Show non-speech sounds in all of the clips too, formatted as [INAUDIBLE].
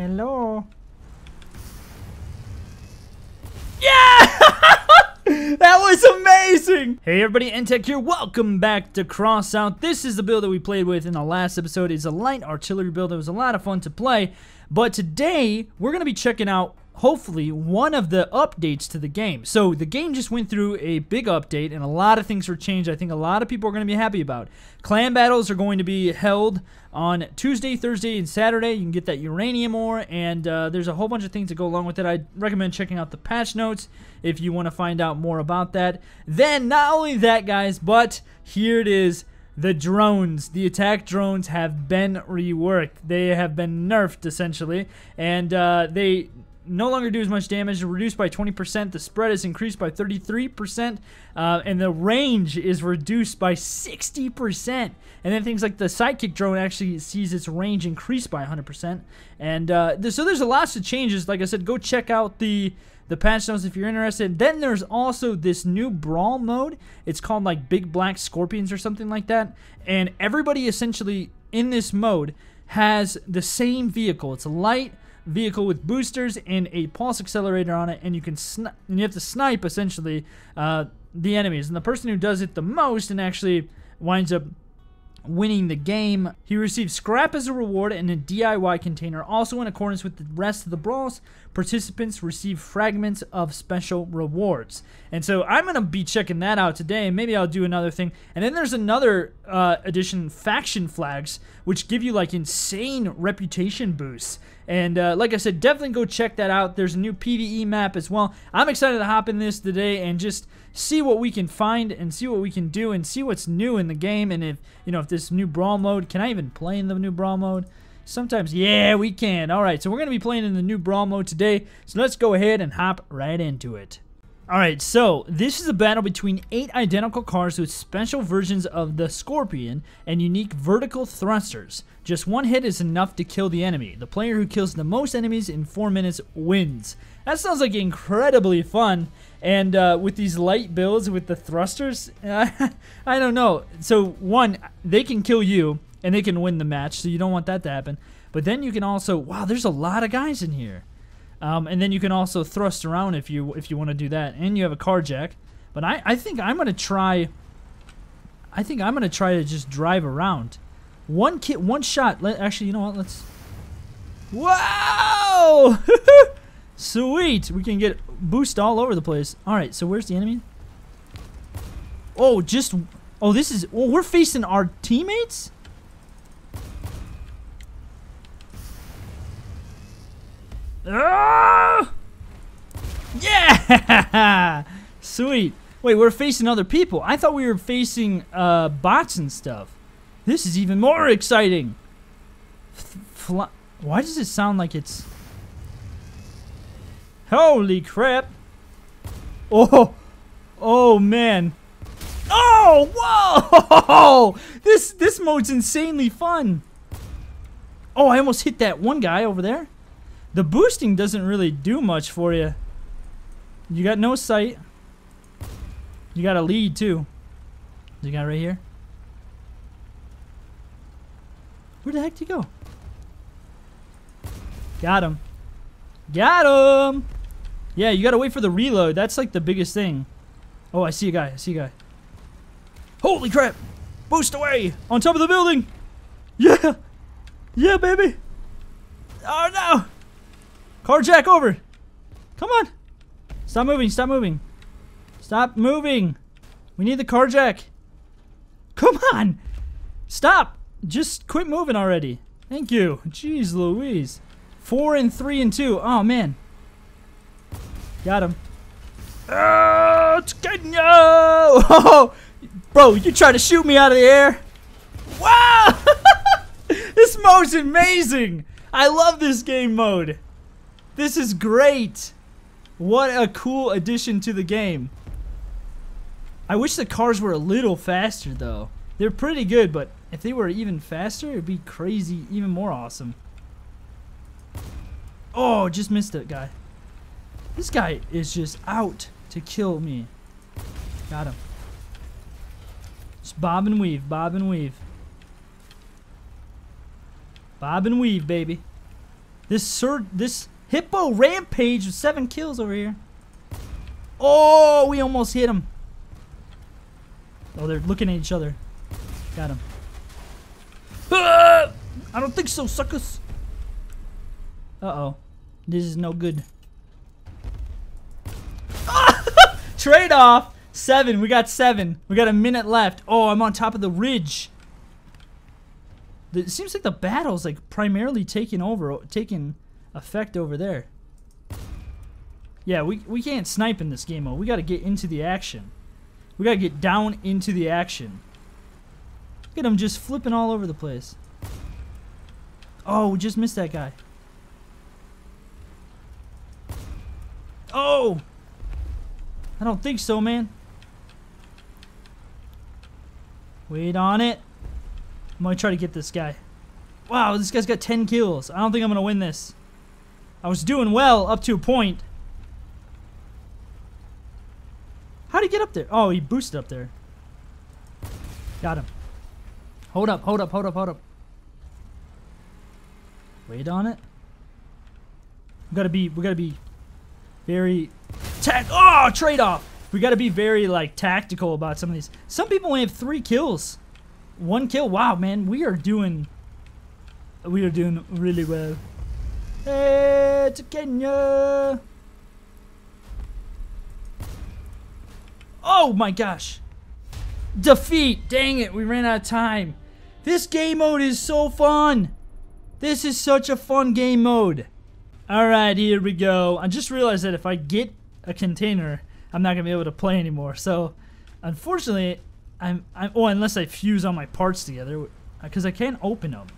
Hello. Yeah! [LAUGHS] that was amazing! Hey everybody, Entak here. Welcome back to Crossout. This is the build that we played with in the last episode. It's a light artillery build. It was a lot of fun to play. But today, we're going to be checking out hopefully one of the updates to the game. So the game just went through a big update and a lot of things were changed. I think a lot of people are going to be happy about. Clan battles are going to be held on Tuesday, Thursday, and Saturday. You can get that uranium ore and uh, there's a whole bunch of things that go along with it. I recommend checking out the patch notes if you want to find out more about that. Then not only that guys, but here it is the drones, the attack drones have been reworked. They have been nerfed essentially, and uh, they no longer do as much damage, reduced by 20%. The spread is increased by 33%, uh, and the range is reduced by 60%. And then things like the sidekick drone actually sees its range increase by 100%. And uh, so there's a lots of changes. Like I said, go check out the the patch notes if you're interested. Then there's also this new brawl mode. It's called like Big Black Scorpions or something like that. And everybody essentially in this mode has the same vehicle. It's a light vehicle with boosters and a pulse accelerator on it, and you can and you have to snipe essentially uh, the enemies. And the person who does it the most and actually winds up winning the game. He received scrap as a reward and a DIY container. Also, in accordance with the rest of the brawls, participants receive fragments of special rewards. And so I'm going to be checking that out today. Maybe I'll do another thing. And then there's another uh, edition, faction flags, which give you like insane reputation boosts. And uh, like I said, definitely go check that out. There's a new PvE map as well. I'm excited to hop in this today and just see what we can find and see what we can do and see what's new in the game. And if, you know, if this new brawl mode, can I even play in the new brawl mode? Sometimes, yeah, we can. All right, so we're going to be playing in the new brawl mode today. So let's go ahead and hop right into it. Alright, so this is a battle between eight identical cars with special versions of the Scorpion and unique vertical thrusters. Just one hit is enough to kill the enemy. The player who kills the most enemies in four minutes wins. That sounds like incredibly fun. And uh, with these light builds with the thrusters, [LAUGHS] I don't know. So one, they can kill you and they can win the match, so you don't want that to happen. But then you can also, wow, there's a lot of guys in here. Um, and then you can also thrust around if you if you want to do that. And you have a car jack. But I, I think I'm gonna try. I think I'm gonna try to just drive around. One kit, one shot. Let actually, you know what? Let's. Wow! [LAUGHS] Sweet. We can get boost all over the place. All right. So where's the enemy? Oh, just. Oh, this is. Oh, we're facing our teammates. Ah! Yeah! [LAUGHS] Sweet. Wait, we're facing other people. I thought we were facing uh, bots and stuff. This is even more exciting. Fly Why does it sound like it's... Holy crap. Oh, oh man. Oh, whoa! [LAUGHS] This, this mode's insanely fun. Oh, I almost hit that one guy over there. The boosting doesn't really do much for you. You got no sight. You got a lead too. You got right here. Where the heck did he go? Got him. Got him! Yeah, you gotta wait for the reload. That's like the biggest thing. Oh, I see a guy. I see a guy. Holy crap! Boost away! On top of the building! Yeah! Yeah, baby! Oh no! Car jack over. Come on. Stop moving. Stop moving. Stop moving. We need the car jack. Come on. Stop. Just quit moving already. Thank you. Jeez Louise. Four and three and two. Oh, man. Got him. Oh, it's getting you. Oh, bro, you try to shoot me out of the air? Wow. [LAUGHS] this mode's amazing. I love this game mode. This is great! What a cool addition to the game. I wish the cars were a little faster though. They're pretty good, but if they were even faster, it'd be crazy, even more awesome. Oh, just missed it, guy. This guy is just out to kill me. Got him. Just bob and weave, bob and weave. Bob and weave, baby. This sir, this hippo rampage with seven kills over here. Oh, we almost hit him. Oh, they're looking at each other. Got him. Ah! I don't think so, suckers. Uh-oh. This is no good. Trade off. Seven. We got seven. We got a minute left. Oh, I'm on top of the ridge. It seems like the battle's like primarily taking over, taking effect over there. Yeah, we, we can't snipe in this game mode. We got to get into the action. We got to get down into the action. Look at him just flipping all over the place. Oh, we just missed that guy. Oh! I don't think so, man. Wait on it. I'm gonna try to get this guy. Wow, this guy's got 10 kills. I don't think I'm gonna win this. I was doing well up to a point. How'd he get up there? Oh, he boosted up there. Got him. Hold up, hold up, hold up, hold up. Wait on it. We gotta be, we gotta be very tact. Oh, trade off. We gotta be very like tactical about some of these. Some people only have three kills, one kill. Wow, man, we are doing, we are doing really well. Hey, to Kenya. Oh my gosh. Defeat. Dang it, we ran out of time. This game mode is so fun. This is such a fun game mode. Alright, here we go. I just realized that if I get a container, I'm not going to be able to play anymore. So, unfortunately, I'm, I'm... Oh, unless I fuse all my parts together. Because uh, I can't open them.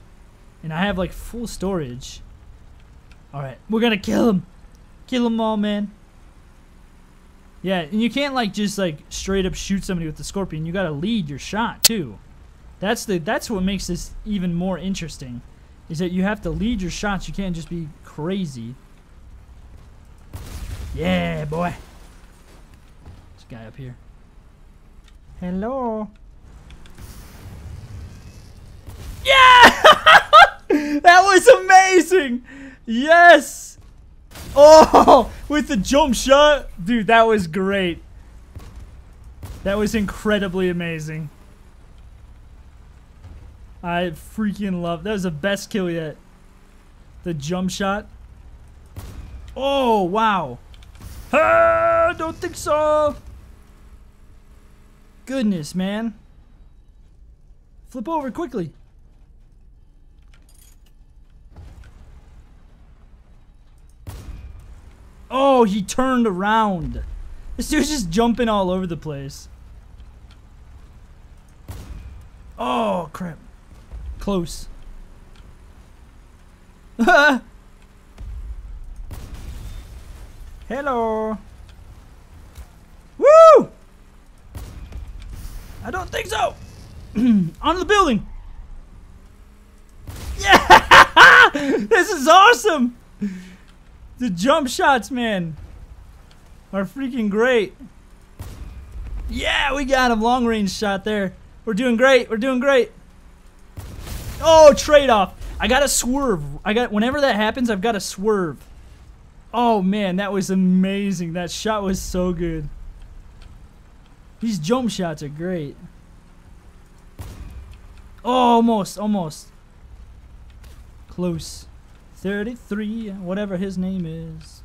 And I have, like, full storage. Alright, we're going to kill him. Kill them all, man. Yeah, and you can't, like, just, like, straight up shoot somebody with the scorpion. You got to lead your shot, too. That's the that's what makes this even more interesting. Is that you have to lead your shots. You can't just be crazy. Yeah, boy. This guy up here. Hello. Yeah! [LAUGHS] that was amazing! Yes! Oh, with the jump shot. Dude, that was great. That was incredibly amazing. I freaking love that was the best kill yet. The jump shot. Oh wow. Ah, don't think so. Goodness, man. Flip over quickly. Oh, he turned around. This dude's just jumping all over the place. Oh, crap. Close. [LAUGHS] Hello. Woo! I don't think so. [CLEARS THROAT] On the building. Yeah! [LAUGHS] this is awesome. The jump shots, man, are freaking great. Yeah, we got him. Long range shot there. We're doing great. We're doing great. Oh, trade-off. I gotta swerve. I got whenever that happens, I've got to swerve. Oh man, that was amazing. That shot was so good. These jump shots are great. Oh, almost, almost. Close. 33, whatever his name is.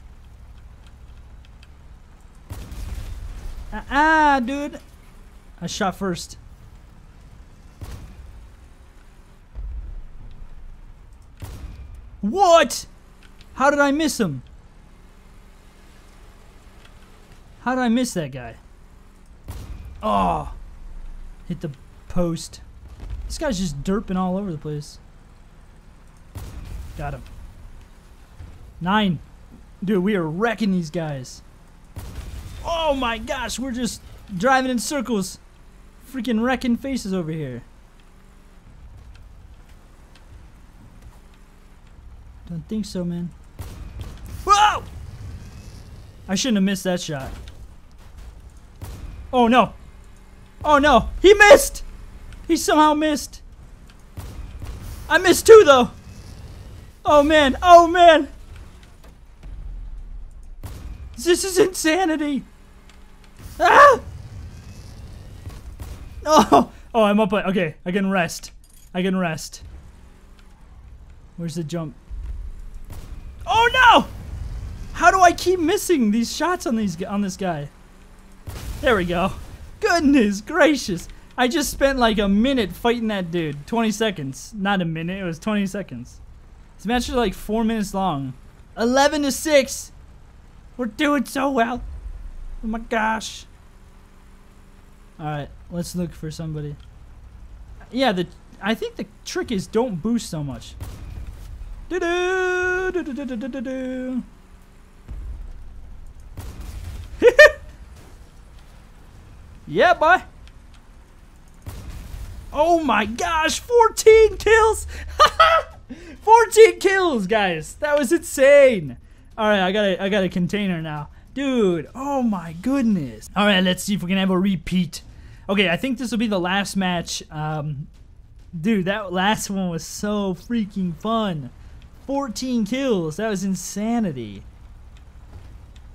Ah, ah dude. I shot first. What? How did I miss him? How did I miss that guy? Oh. Hit the post. This guy's just derping all over the place. Got him. Nine. Dude, we are wrecking these guys. Oh my gosh, we're just driving in circles. Freaking wrecking faces over here. Don't think so, man. Whoa! I shouldn't have missed that shot. Oh, no. Oh, no. He missed! He somehow missed. I missed too, though. Oh man, oh man! This is insanity! Ah! Oh! Oh, I'm up. Okay, I can rest. I can rest. Where's the jump? Oh no! How do I keep missing these shots on these on this guy? There we go. Goodness gracious. I just spent like a minute fighting that dude. 20 seconds. Not a minute, it was 20 seconds. This match is like 4 minutes long. 11 to 6. We're doing so well. Oh my gosh. Alright, let's look for somebody. Yeah, the I think the trick is don't boost so much. Do do do do do do do do. yeah, boy. Oh my gosh, 14 kills! [LAUGHS] 14 kills, guys. That was insane. All right, I got a I got a container now. Dude, oh my goodness. All right, let's see if we can have a repeat. Okay, I think this will be the last match. Um, dude, that last one was so freaking fun. 14 kills. That was insanity.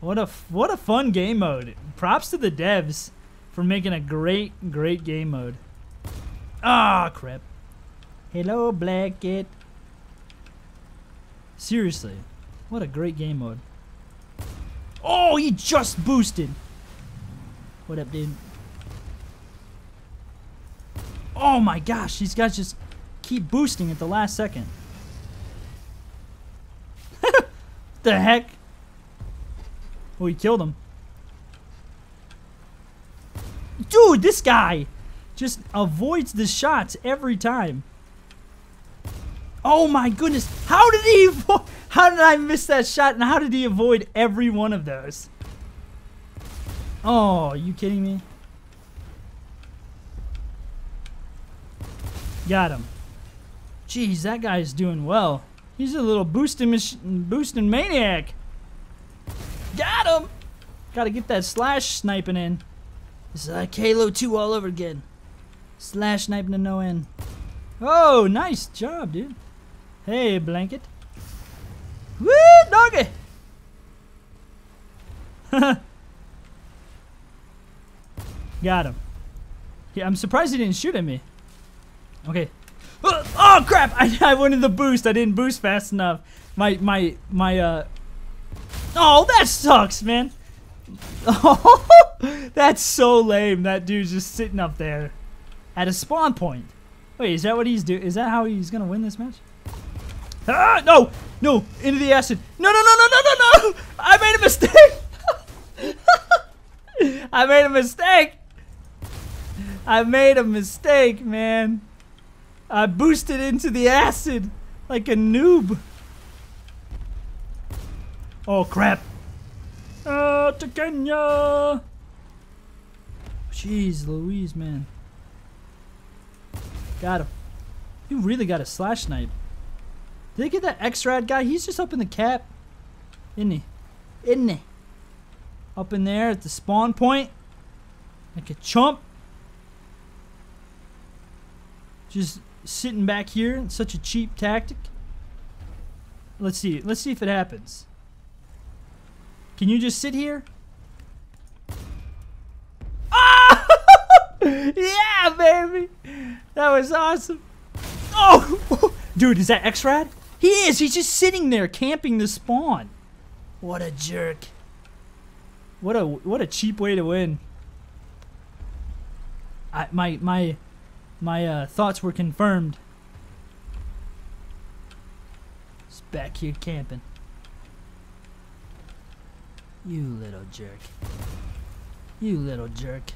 What a what a fun game mode. Props to the devs for making a great great game mode. Ah, crap. Hello, Blanket. Seriously, what a great game mode. Oh, he just boosted. What up, dude? Oh my gosh, these guys just keep boosting at the last second. The heck? Oh, he killed him. Dude, this guy just avoids the shots every time. Oh my goodness. How did he How did I miss that shot and how did he avoid every one of those? Oh, are you kidding me? Got him. Jeez, that guy's doing well. He's a little boosting boosting maniac. Got him. Got to get that slash sniping in. It's like Halo 2 all over again. Slash sniping to no end. Oh, nice job, dude. Hey, blanket. Woo, doggy. [LAUGHS] Got him. Yeah, I'm surprised he didn't shoot at me. Okay. Oh, crap! [LAUGHS] I, I wanted the boost. I didn't boost fast enough. My my my uh. Oh, that sucks, man. Oh, [LAUGHS] that's so lame. That dude's just sitting up there at a spawn point. Wait, is that what he's doing? Is that how he's gonna win this match? Ah, no, no, into the acid. No, no, no, no, no, no, no! [LAUGHS] I made a mistake. I made a mistake. I made a mistake, man. I boosted into the acid like a noob. Oh crap. Uh, to Kenya. Jeez Louise, man. Got him. You really got a slash snipe. Did they get that X-Rad guy? He's just up in the cap. Isn't he? Isn't he? Up in there at the spawn point. Like a chump. Just sitting back here. It's such a cheap tactic. Let's see. Let's see if it happens. Can you just sit here? Ah! [LAUGHS] yeah, baby! That was awesome. Oh! [LAUGHS] Dude, is that X-Rad? He is! He's just sitting there camping the spawn. What a jerk. What a what a cheap way to win. I my my my uh, thoughts were confirmed. It's back here camping. You little jerk. You little jerk.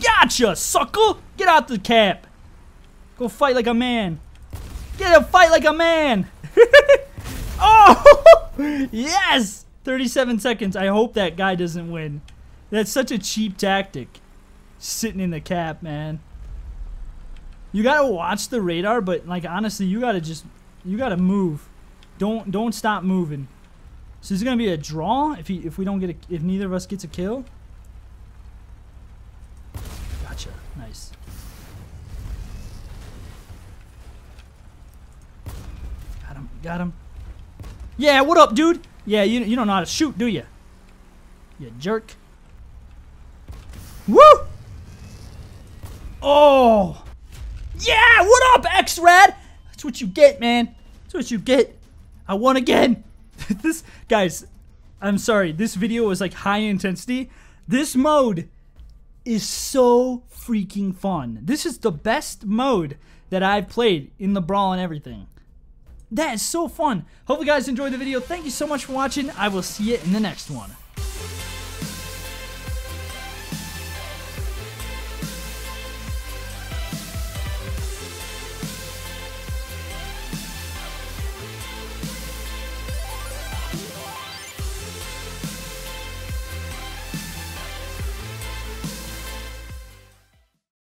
Gotcha, sucker! Get out the cap! Go fight like a man. Get a fight like a man! [LAUGHS] oh! [LAUGHS] yes! 37 seconds. I hope that guy doesn't win. That's such a cheap tactic. Sitting in the cap, man. You gotta watch the radar, but like honestly, you gotta just you gotta move. Don't don't stop moving. So this is gonna be a draw if he if we don't get a if neither of us gets a kill. Gotcha. Nice. Got him. Got him. Yeah. What up, dude? Yeah. You you don't know how to shoot, do you? You jerk. Oh! Yeah, what up, X-Rad? That's what you get, man. That's what you get. I won again. [LAUGHS] this, guys, I'm sorry. This video was like high intensity. This mode is so freaking fun. This is the best mode that I've played in the brawl and everything. That is so fun. Hope you guys enjoyed the video. Thank you so much for watching. I will see you in the next one.